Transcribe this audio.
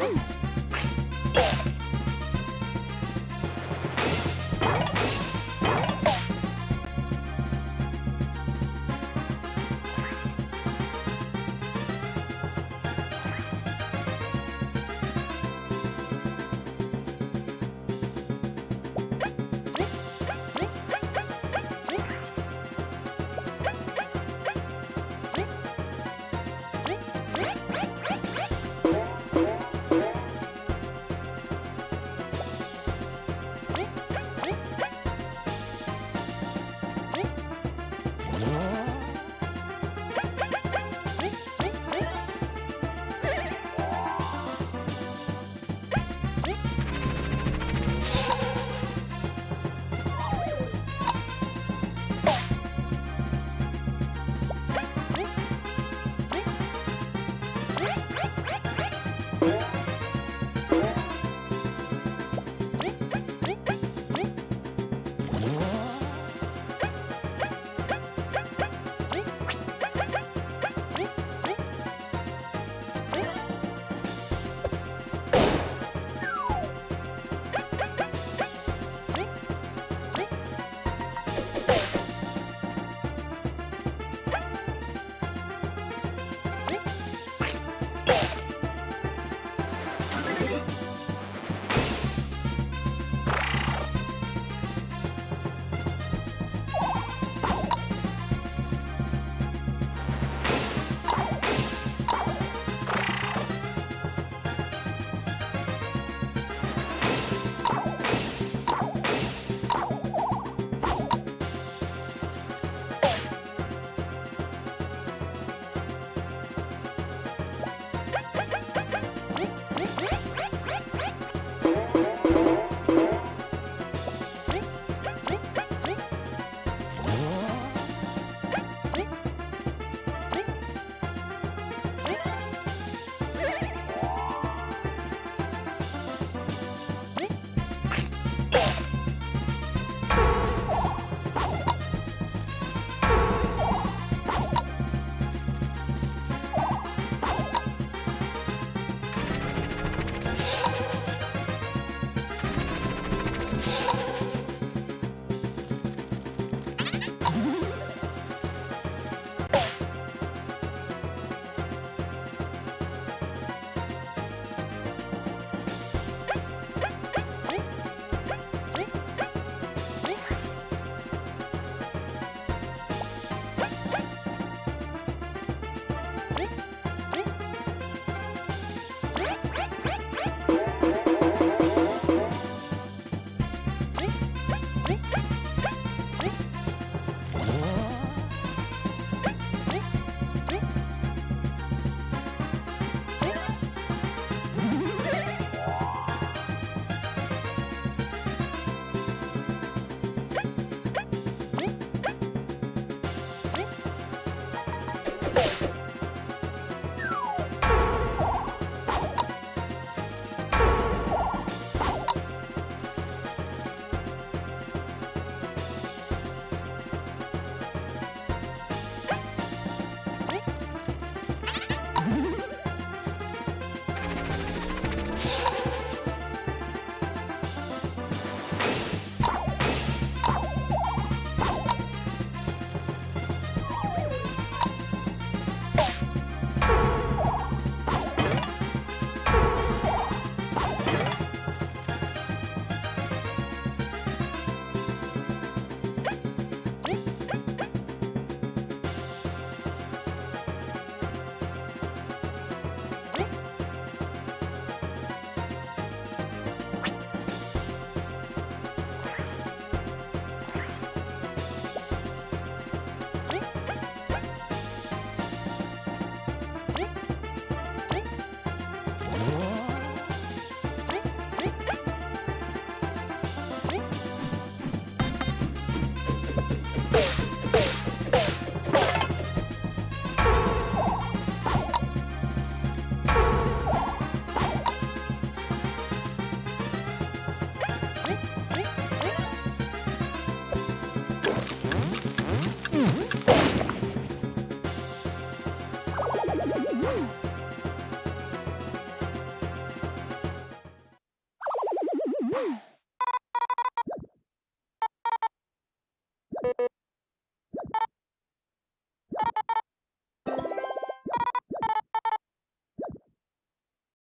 うん。